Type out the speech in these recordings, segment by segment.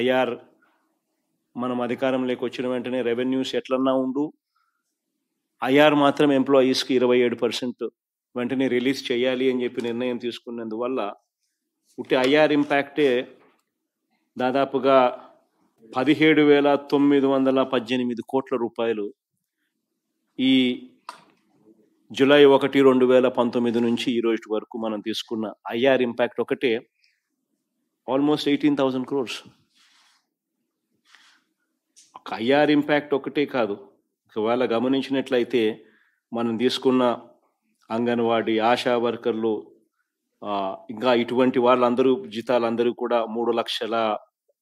IR మనం అధికారంలోకి వచ్చిన వెంటనే రెవెన్యూస్ ఎట్లన్నా ఉండు. ఐఆర్ మాత్రం ఎంప్లాయీస్కి ఇరవై ఏడు పర్సెంట్ వెంటనే రిలీజ్ చేయాలి అని చెప్పి నిర్ణయం తీసుకున్నందువల్ల ఉట్టి ఐఆర్ ఇంపాక్టే దాదాపుగా పదిహేడు వేల తొమ్మిది వందల పద్దెనిమిది కోట్ల రూపాయలు ఈ జూలై ఒకటి రెండు వేల పంతొమ్మిది నుంచి ఈ రోజు వరకు మనం తీసుకున్న ఐఆర్ ఇంపాక్ట్ ఒకటే. Almost eighteen thousand crores IR impact ఒకటే కాదు. ఒకవేళ గమనించినట్లయితే మనం తీసుకున్న అంగన్వాడీ ఆశా వర్కర్లు ఇంకా ఇటువంటి వాళ్ళందరూ జీతాలందరూ కూడా మూడు లక్షల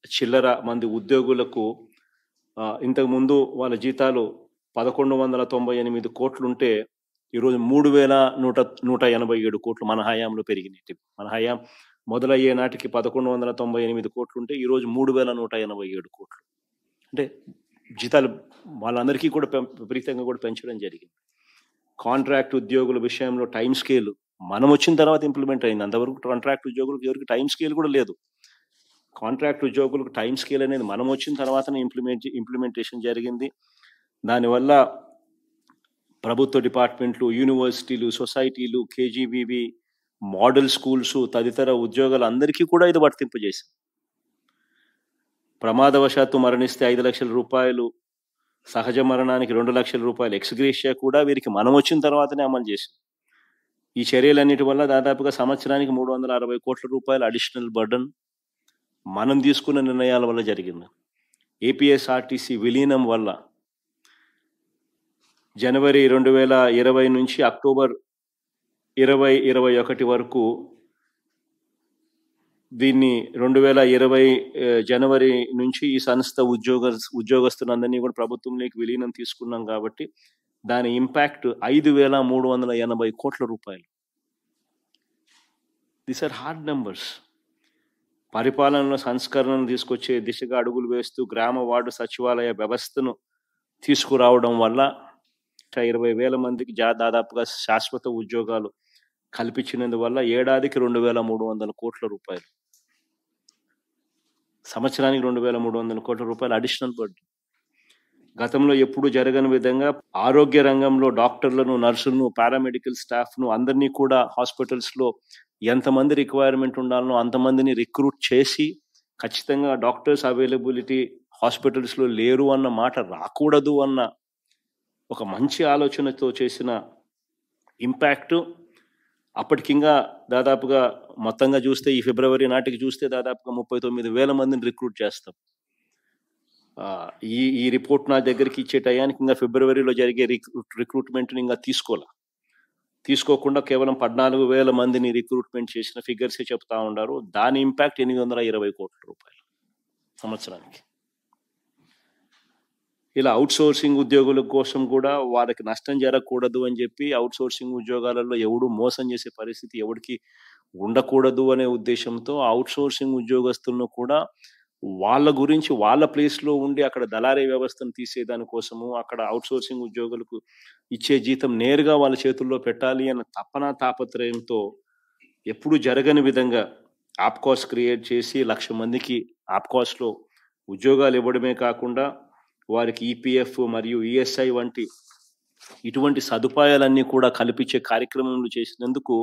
చిల్లర మంది ఉద్యోగులకు ఇంతకుముందు వాళ్ళ జీతాలు పదకొండు వందల తొంభై ఎనిమిది కోట్లుంటే ఈరోజు మూడు వేల నూట నూట ఎనభై ఏడు కోట్లు మన హయాంలో పెరిగినాయి. మన హయాం మొదలయ్యే నాటికి పదకొండు వందల తొంభై ఎనిమిది కోట్లు ఉంటే ఈరోజు మూడు వేల నూట ఎనభై ఏడు కోట్లు. అంటే జీతాలు వాళ్ళందరికీ కూడా పెం- విపరీతంగా కూడా పెంచడం జరిగింది. కాంట్రాక్ట్ ఉద్యోగుల విషయంలో టైం స్కేల్ మనం వచ్చిన తర్వాత ఇంప్లిమెంట్ అయింది. అంతవరకు కాంట్రాక్ట్ ఉద్యోగులకు ఎవరికి టైం స్కేల్ కూడా లేదు. కాంట్రాక్ట్ ఉద్యోగులకు టైం స్కేల్ అనేది మనం వచ్చిన తర్వాతనే ఇంప్లిమెంట్ ఇంప్లిమెంటేషన్ జరిగింది. దానివల్ల ప్రభుత్వ డిపార్ట్మెంట్లు యూనివర్సిటీలు సొసైటీలు కేజీబీవి మోడల్ స్కూల్స్ తదితర ఉద్యోగాలు అందరికీ కూడా ఇది వర్తింపజేసింది. ప్రమాదవశాత్తు మరణిస్తే ఐదు లక్షల రూపాయలు సహజ మరణానికి రెండు లక్షల రూపాయలు ఎక్స్గ్రేషియా కూడా వీరికి మనం వచ్చిన తర్వాతనే అమలు చేసింది. ఈ చర్యలన్నిటి వల్ల దాదాపుగా సంవత్సరానికి మూడు వందల అరవై కోట్ల రూపాయల అడిషనల్ బర్డన్ మనం తీసుకున్న నిర్ణయాల వల్ల జరిగింది. ఏపీఎస్ఆర్టీసీ విలీనం వల్ల జనవరి రెండు వేల ఇరవై నుంచి అక్టోబర్ ఇరవై ఇరవై ఒకటి వరకు దీన్ని రెండు వేల ఇరవై జనవరి నుంచి ఈ సంస్థ ఉద్యోగ ఉద్యోగస్తులందరినీ కూడా ప్రభుత్వంలోకి విలీనం తీసుకున్నాం కాబట్టి దాని ఇంపాక్ట్ ఐదు వేల మూడు వందల ఎనభై కోట్ల రూపాయలు. దిస్ ఆర్ హార్డ్ నెంబర్స్ పరిపాలనలో సంస్కరణను తీసుకొచ్చే దిశగా అడుగులు వేస్తూ గ్రామ వార్డు సచివాలయ వ్యవస్థను తీసుకురావడం వల్ల ఇరవై వేల మందికి జా దాదాపుగా శాశ్వత ఉద్యోగాలు కల్పించినందువల్ల ఏడాదికి రెండు వేల మూడు వందల కోట్ల రూపాయలు. సంవత్సరానికి రెండు వేల మూడు వందల కోట్ల రూపాయలు అడిషనల్ బడ్జెట్ గతంలో ఎప్పుడు జరగని విధంగా ఆరోగ్య రంగంలో డాక్టర్లను నర్సులను పారామెడికల్ స్టాఫ్ను అందరినీ కూడా హాస్పిటల్స్లో ఎంతమంది రిక్వైర్మెంట్ ఉండాలనో అంతమందిని రిక్రూట్ చేసి ఖచ్చితంగా డాక్టర్స్ అవైలబిలిటీ హాస్పిటల్స్లో లేరు అన్న మాట రాకూడదు అన్న ఒక మంచి ఆలోచనతో చేసిన ఇంపాక్ట్ అప్పటికింగా దాదాపుగా మొత్తంగా చూస్తే ఈ ఫిబ్రవరి నాటికి చూస్తే దాదాపుగా ముప్పై తొమ్మిది వేల మందిని రిక్రూట్ చేస్తాం. ఈ ఈ రిపోర్ట్ నా దగ్గరికి ఇచ్చే టయానికి ఇంకా ఫిబ్రవరిలో జరిగే రిక్రూట్ రిక్రూట్మెంట్ని ఇంకా తీసుకోలే. తీసుకోకుండా కేవలం పద్నాలుగు వేల మందిని రిక్రూట్మెంట్ చేసిన ఫిగర్సే చెప్తా ఉన్నారు. దాని ఇంపాక్ట్ ఎనిమిది వందల ఇరవై కోట్ల రూపాయలు సంవత్సరానికి. ఇలా అవుట్ సోర్సింగ్ ఉద్యోగుల కోసం కూడా వారికి నష్టం జరగకూడదు అని చెప్పి అవుట్ సోర్సింగ్ ఉద్యోగాలలో ఎవడు మోసం చేసే పరిస్థితి ఎవరికి ఉండకూడదు అనే ఉద్దేశంతో అవుట్సోర్సింగ్ ఉద్యోగస్తులను కూడా వాళ్ళ గురించి వాళ్ళ ప్లేస్లో ఉండి అక్కడ దళారీ వ్యవస్థను తీసేదాని కోసము అక్కడ అవుట్సోర్సింగ్ ఉద్యోగులకు ఇచ్చే జీతం నేరుగా వాళ్ళ చేతుల్లో పెట్టాలి అన్న తపన తాపత్రయంతో ఎప్పుడు జరగని విధంగా ఆప్కాస్ క్రియేట్ చేసి లక్ష మందికి ఆప్కాస్లో ఉద్యోగాలు ఇవ్వడమే కాకుండా వారికి ఈపీఎఫ్ మరియు ఈఎస్ఐ వంటి ఇటువంటి సదుపాయాలన్నీ కూడా కల్పించే కార్యక్రమాలు చేసినందుకు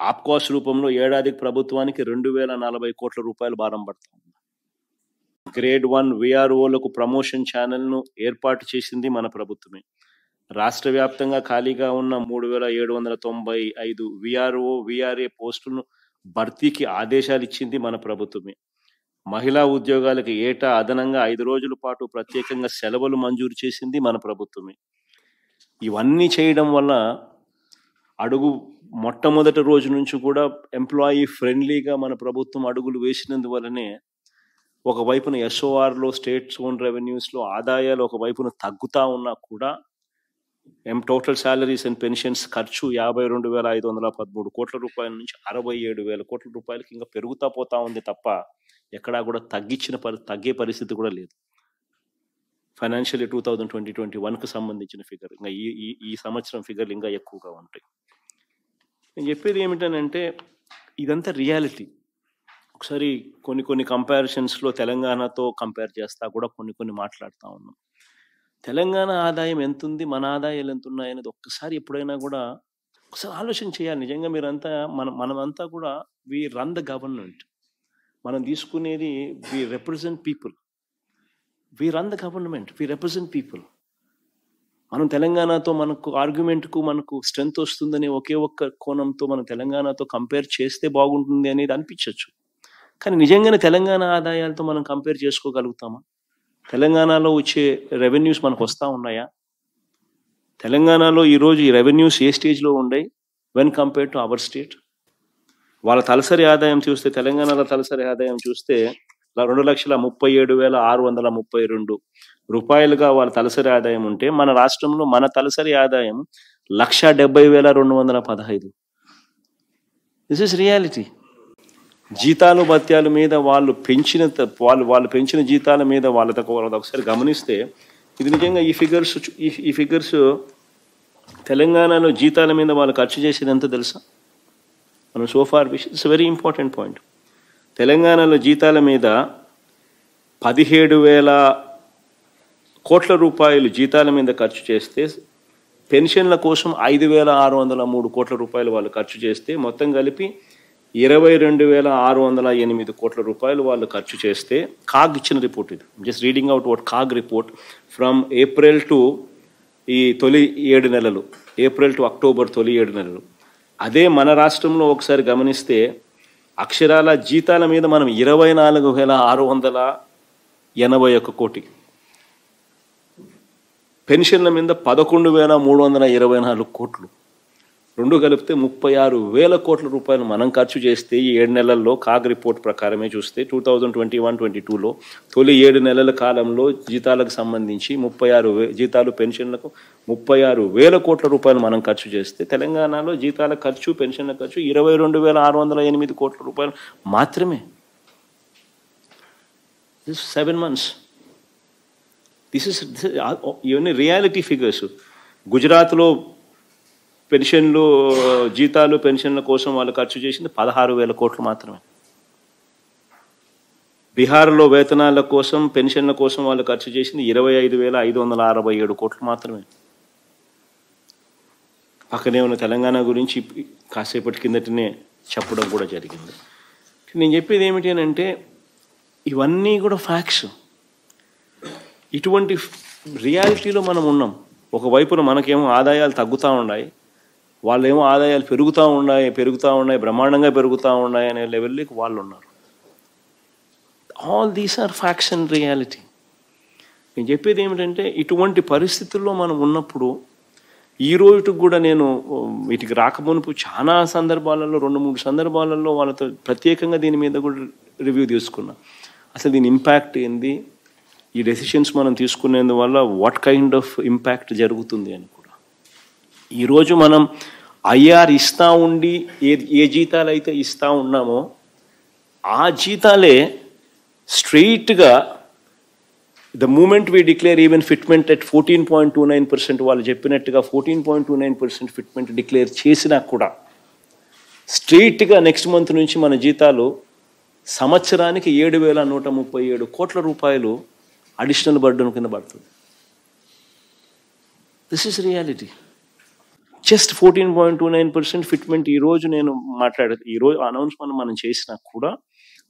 ఆప్కాస్ రూపంలో ఏడాదికి ప్రభుత్వానికి రెండు వేల నలభై కోట్ల రూపాయలు భారం పడుతుంది గ్రేడ్ వన్ విఆర్ఓలకు ప్రమోషన్ ఛానల్ను ఏర్పాటు చేసింది మన ప్రభుత్వమే. రాష్ట్ర వ్యాప్తంగా ఖాళీగా ఉన్న మూడు వేల ఏడు వందల తొంభై ఐదు విఆర్ఓ విఆర్ఏ పోస్టులను భర్తీకి ఆదేశాలు ఇచ్చింది మన ప్రభుత్వమే. మహిళా ఉద్యోగాలకు ఏటా అదనంగా ఐదు రోజుల పాటు ప్రత్యేకంగా సెలవులు మంజూరు చేసింది మన ప్రభుత్వమే. ఇవన్నీ చేయడం వల్ల అడుగు మొట్టమొదటి రోజు నుంచి కూడా ఎంప్లాయీ ఫ్రెండ్లీగా మన ప్రభుత్వం అడుగులు వేసినందువలనే ఒకవైపున ఎస్ఓఆర్లో స్టేట్స్ ఓన్ రెవెన్యూస్లో ఆదాయాలు ఒకవైపున తగ్గుతూ ఉన్నా కూడా ఎం టోటల్ శాలరీస్ అండ్ పెన్షన్స్ ఖర్చు యాభై రెండు వేల ఐదు వందల పదమూడు కోట్ల రూపాయల నుంచి అరవై ఏడు వేల కోట్ల రూపాయలకి ఇంకా పెరుగుతా పోతా ఉంది తప్ప ఎక్కడా కూడా తగ్గించిన పరి తగ్గే పరిస్థితి కూడా లేదు. Financial two thousand twenty twenty వన్కి సంబంధించిన ఫిగర్ ఇంకా ఈ ఈ ఈ సంవత్సరం ఫిగర్లు ఇంకా ఎక్కువగా ఉంటాయి. నేను చెప్పేది ఏమిటనంటే ఇదంతా రియాలిటీ ఒకసారి కొన్ని కొన్ని కంపారిజన్స్లో తెలంగాణతో కంపేర్ చేస్తా కూడా కొన్ని కొన్ని మాట్లాడుతూ ఉన్నాం. తెలంగాణ ఆదాయం ఎంత ఉంది మన ఆదాయాలు ఎంత ఉన్నాయనేది ఒక్కసారి ఎప్పుడైనా కూడా ఒకసారి ఆలోచన చేయాలి. నిజంగా మీరంతా మన మనమంతా కూడా వి రన్ ద గవర్నమెంట్. మనం తీసుకునేది we represent people. We run the government. We represent people. మనం తెలంగాణతో మనకు ఆర్గ్యుమెంట్కు మనకు స్ట్రెంగ్త్ వస్తుందని ఒకే ఒక్క కోణంతో మనం తెలంగాణతో కంపేర్ చేస్తే బాగుంటుంది అనేది అనిపించవచ్చు కానీ నిజంగానే తెలంగాణ ఆదాయాలతో మనం కంపేర్ చేసుకోగలుగుతామా? తెలంగాణలో వచ్చే రెవెన్యూస్ మనకు వస్తూ ఉన్నాయా? తెలంగాణలో ఈరోజు ఈ రెవెన్యూస్ ఏ స్టేజ్లో ఉన్నాయి when compare to our state వాళ్ళ తలసరి ఆదాయం చూస్తే తెలంగాణలో తలసరి ఆదాయం చూస్తే రెండు లక్షల ముప్పై ఏడు వేల ఆరు వందల ముప్పై రెండు రూపాయలుగా వాళ్ళ తలసరి ఆదాయం ఉంటే మన రాష్ట్రంలో మన తలసరి ఆదాయం లక్ష డెబ్బై వేల రెండు వందల పదహైదు. దిస్ ఇస్ రియాలిటీ జీతాలు భత్యాల మీద వాళ్ళు పెంచిన త- వాళ్ళు వాళ్ళు పెంచిన జీతాల మీద వాళ్ళతో వాళ్ళతో ఒకసారి గమనిస్తే ఇది నిజంగా ఈ ఫిగర్స్ ఈ ఫిగర్స్ తెలంగాణలో జీతాల మీద వాళ్ళు ఖర్చు చేసేది ఎంత తెలుసా? మనం so far it's very important point తెలంగాణలో జీతాల మీద పదిహేడు వేల కోట్ల రూపాయలు జీతాల మీద ఖర్చు చేస్తే పెన్షన్ల కోసం ఐదు వేల ఆరు వందల మూడు కోట్ల రూపాయలు వాళ్ళు ఖర్చు చేస్తే మొత్తం కలిపి ఇరవై రెండు వేల ఆరు వందల ఎనిమిది కోట్ల రూపాయలు వాళ్ళు ఖర్చు చేస్తే కాగ్ ఇచ్చిన రిపోర్ట్ ఇది. Just reading out what CAG report from April to ఈ తొలి ఏడు నెలలు ఏప్రిల్ టు అక్టోబర్ తొలి ఏడు నెలలు. అదే మన రాష్ట్రంలో ఒకసారి గమనిస్తే అక్షరాల జీతాల మీద మనం ఇరవై నాలుగు వేల ఆరు వందల ఎనభై ఒక్క కోటి పెన్షన్ల మీద పదకొండు వేల మూడు వందల ఇరవై నాలుగు కోట్లు. రెండు కలిపితే ముప్పై ఆరు వేల కోట్ల రూపాయలు మనం ఖర్చు చేస్తే ఈ ఏడు నెలల్లో కాగ్ రిపోర్ట్ ప్రకారమే చూస్తే two thousand twenty one twenty టూలో తొలి ఏడు నెలల కాలంలో జీతాలకు సంబంధించి ముప్పై ఆరు వే జీతాలు పెన్షన్లకు ముప్పై ఆరు వేల కోట్ల రూపాయలు మనం ఖర్చు చేస్తే తెలంగాణలో జీతాల ఖర్చు పెన్షన్ల ఖర్చు ఇరవై రెండు వేల ఆరు వందల ఎనిమిది కోట్ల రూపాయలు మాత్రమే. This seven months this is ఇవన్నీ రియాలిటీ ఫిగర్స్ గుజరాత్లో పెన్షన్లు జీతాలు పెన్షన్ల కోసం వాళ్ళు ఖర్చు చేసింది పదహారు వేల కోట్లు మాత్రమే. బీహార్లో వేతనాల కోసం పెన్షన్ల కోసం వాళ్ళు ఖర్చు చేసింది ఇరవై ఐదు వేల ఐదు వందల అరవై ఏడు కోట్లు మాత్రమే. పక్కనే ఉన్న తెలంగాణ గురించి కాసేపటి కిందటనే చెప్పడం కూడా జరిగింది. నేను చెప్పేది ఏమిటి అని అంటే ఇవన్నీ కూడా ఫ్యాక్ట్స్ ఇటువంటి రియాలిటీలో మనం ఉన్నాం. ఒకవైపున మనకేమో ఆదాయాలు తగ్గుతూ ఉన్నాయి. వాళ్ళేమో ఆదాయాలు పెరుగుతూ ఉన్నాయి పెరుగుతూ ఉన్నాయి బ్రహ్మాండంగా పెరుగుతూ ఉన్నాయి అనే లెవెల్లోకి వాళ్ళు ఉన్నారు all these are faction and reality నేను చెప్పేది ఏమిటంటే ఇటువంటి పరిస్థితుల్లో మనం ఉన్నప్పుడు ఈ రోజుకి కూడా నేను వీటికి రాకమునుపు చాలా సందర్భాలలో రెండు మూడు సందర్భాలలో వాళ్ళతో ప్రత్యేకంగా దీని మీద కూడా రివ్యూ తీసుకున్నా. అసలు దీని ఇంపాక్ట్ ఏంది? ఈ డెసిషన్స్ మనం తీసుకునేందువల్ల వాట్ కైండ్ ఆఫ్ ఇంపాక్ట్ జరుగుతుంది అనుకో. ఈరోజు మనం ఐఆర్ ఇస్తూ ఉండి ఏ ఏ జీతాలు అయితే ఇస్తూ ఉన్నామో ఆ జీతాలే స్ట్రెయిట్గా the moment we declare even fitment at fourteen point two nine percent వాళ్ళు చెప్పినట్టుగా fourteen point two nine percent fitment declare చేసినా కూడా స్ట్రెయిట్గా నెక్స్ట్ మంత్ నుంచి మన జీతాలు సంవత్సరానికి ఏడు వేల నూట ముప్పై ఏడు కోట్ల రూపాయలు అడిషనల్ బర్డన్ కింద పడుతుంది. This is reality just fourteen point two nine percent fitment ఈ రోజు నేను మాట్లాడే ఈ రోజు అనౌన్స్మెంట్ మనం చేసినా కూడా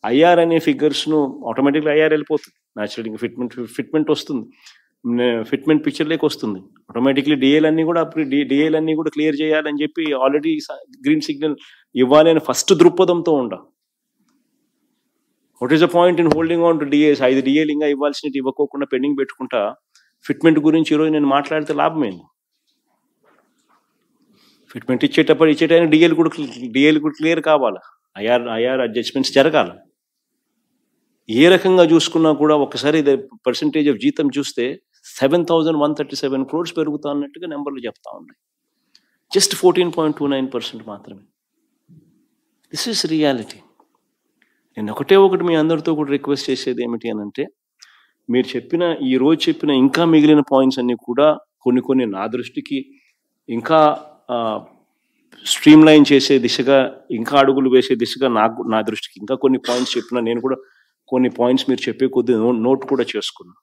ఐఆర్ అనే ఫిగర్స్ను ఆటోమేటిక్గా ఐఆర్ వెళ్ళిపోతుంది. న్యాచురల్ ఇంకా ఫిట్మెంట్ ఫిట్మెంట్ వస్తుంది. ఫిట్మెంట్ పిక్చర్ లేక వస్తుంది. ఆటోమేటిక్లీ డిఏల్ అన్నీ కూడా అప్పుడు అన్ని కూడా క్లియర్ చేయాలని చెప్పి ఆల్రెడీ గ్రీన్ సిగ్నల్ ఇవ్వాలి అని ఫస్ట్ దృక్పథంతో ఉండ. What is the point in holding on to DAs ఐదు డిఏలు ఇంకా ఇవ్వాల్సినవి ఇవ్వకోకుండా పెండింగ్ పెట్టుకుంటా ఫిట్మెంట్ గురించి ఈరోజు నేను మాట్లాడితే లాభమేంది? ఫిట్మెంట్ ఇచ్చేటప్పుడు ఇచ్చేటైనా డిఎల్ కూడా డిఎల్ కూడా క్లియర్ కావాలి. ఐఆర్ ఐఆర్ అడ్జస్ట్మెంట్స్ జరగాలి. ఏ రకంగా చూసుకున్నా కూడా ఒకసారి పర్సంటేజ్ ఆఫ్ జీతం చూస్తే seven thousand one thirty seven crores పెరుగుతా అన్నట్టుగా నెంబర్లు చెప్తా ఉన్నాయి. Just fourteen point two nine percent మాత్రమే. దిస్ ఇస్ రియాలిటీ నేను ఒకటే ఒకటి మీ అందరితో కూడా రిక్వెస్ట్ చేసేది ఏమిటి అని అంటే మీరు చెప్పిన ఈ రోజు చెప్పిన ఇంకా మిగిలిన పాయింట్స్ అన్ని కూడా కొన్ని కొన్ని నా దృష్టికి ఇంకా స్ట్రీమ్ లైన్ చేసే దిశగా ఇంకా అడుగులు వేసే దిశగా నాకు నా దృష్టికి ఇంకా కొన్ని పాయింట్స్ చెప్పిన నేను కూడా కొన్ని పాయింట్స్ మీరు చెప్పే కొద్ది నోట్ కూడా చేసుకున్నాను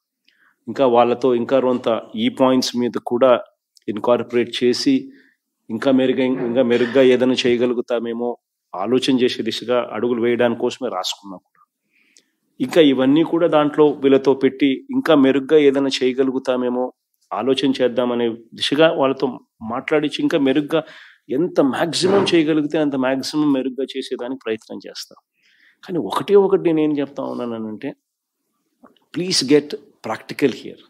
ఇంకా వాళ్ళతో ఇంకా కొంత ఈ పాయింట్స్ మీద కూడా ఇన్కార్పొరేట్ చేసి ఇంకా మెరుగై ఇంకా మెరుగ్గా ఏదైనా చేయగలుగుతామేమో ఆలోచన చేసే దిశగా అడుగులు వేయడానికి కోసమే రాసుకున్నాం కూడా. ఇంకా ఇవన్నీ కూడా దాంట్లో వీళ్ళతో పెట్టి ఇంకా మెరుగ్గా ఏదైనా చేయగలుగుతామేమో ఆలోచన చేద్దామనే దిశగా వాళ్ళతో మాట్లాడించి ఇంకా మెరుగ్గా ఎంత మ్యాక్సిమం చేయగలిగితే అంత మ్యాక్సిమం మెరుగ్గా చేసేదానికి ప్రయత్నం చేస్తాం. కానీ ఒకటే ఒకటి నేను ఏం చెప్తా ఉన్నానంటే ప్లీజ్ గెట్ ప్రాక్టికల్ హియర్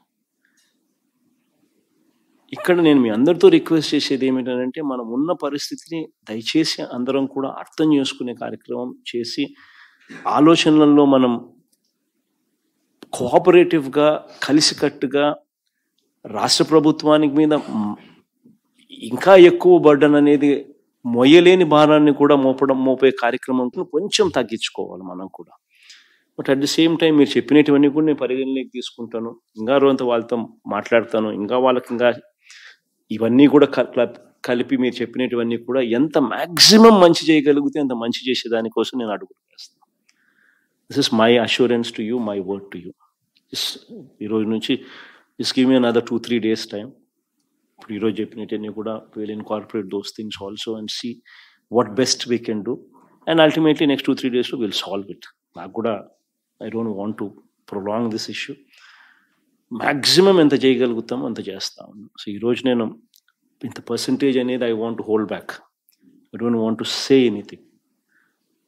ఇక్కడ నేను మీ అందరితో రిక్వెస్ట్ చేసేది ఏమిటంటే మనం ఉన్న పరిస్థితిని దయచేసి అందరం కూడా అర్థం చేసుకునే కార్యక్రమం చేసి ఆలోచనలలో మనం కోఆపరేటివ్గా కలిసికట్టుగా రాష్ట్ర ప్రభుత్వానికి మీద ఇంకా ఎక్కువ బర్డన్ అనేది మొయ్యలేని భారాన్ని కూడా మోపడం మోపే కార్యక్రమం కొంచెం తగ్గించుకోవాలి మనం కూడా. But at the same time మీరు చెప్పినటువన్నీ కూడా నేను పరిగణలోకి తీసుకుంటాను. ఇంకా రోజంత వాళ్ళతో మాట్లాడతాను. ఇంకా వాళ్ళకి ఇంకా ఇవన్నీ కూడా కలిపి మీరు చెప్పినటువన్నీ కూడా ఎంత మ్యాక్సిమం మంచి చేయగలిగితే అంత మంచి చేసే దానికోసం నేను అడుగులు వేస్తాను. This is my assurance to you my word to you ఈరోజు నుంచి this give me another two three days time ఇప్పుడు ఈరోజు చెప్పినట్టన్నీ కూడా will incorporate those things also and see what best we can do and ultimately next two three డేస్లో will solve it నాకు కూడా I don't want to prolong this issue maximum ఎంత చేయగలుగుతామో అంత చేస్తా ఉన్నాం. సో ఈరోజు నేను ఇంత పర్సంటేజ్ అనేది I want hold back I don't want to say anything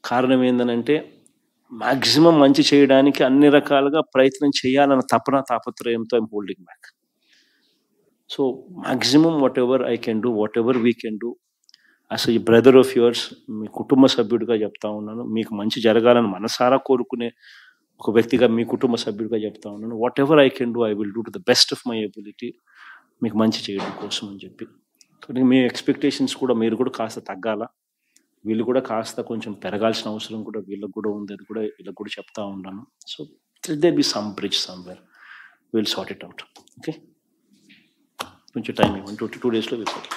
కారణం ఏంటంటే మ్యాక్సిమం మంచి చేయడానికి అన్ని రకాలుగా ప్రయత్నం చేయాలన్న తపన తాపత్రయంతో I'm holding back. So maximum whatever I can do whatever we can do as ఈ బ్రదర్ ఆఫ్ యువర్స్ మీ కుటుంబ సభ్యుడిగా చెప్తా ఉన్నాను. మీకు మంచి జరగాలని మనసారా కోరుకునే ఒక వ్యక్తిగా మీ కుటుంబ సభ్యుడిగా చెప్తా ఉన్నాను. Whatever I can do I will do to the best of my ability మీకు మంచి చేయడం కోసం అని చెప్పి. కానీ మీ ఎక్స్పెక్టేషన్స్ కూడా మీరు కూడా కాస్త తగ్గాల? వీళ్ళు కూడా కాస్త కొంచెం పెరగాల్సిన అవసరం కూడా వీళ్ళకి కూడా ఉంది అది కూడా వీళ్ళకి కూడా చెప్తా ఉన్నాను. So they be some bridge somewhere will sort it out okay కొంచెం టైం ఇవ్వండి. టూ టూ డేస్లో విల్ సార్ట్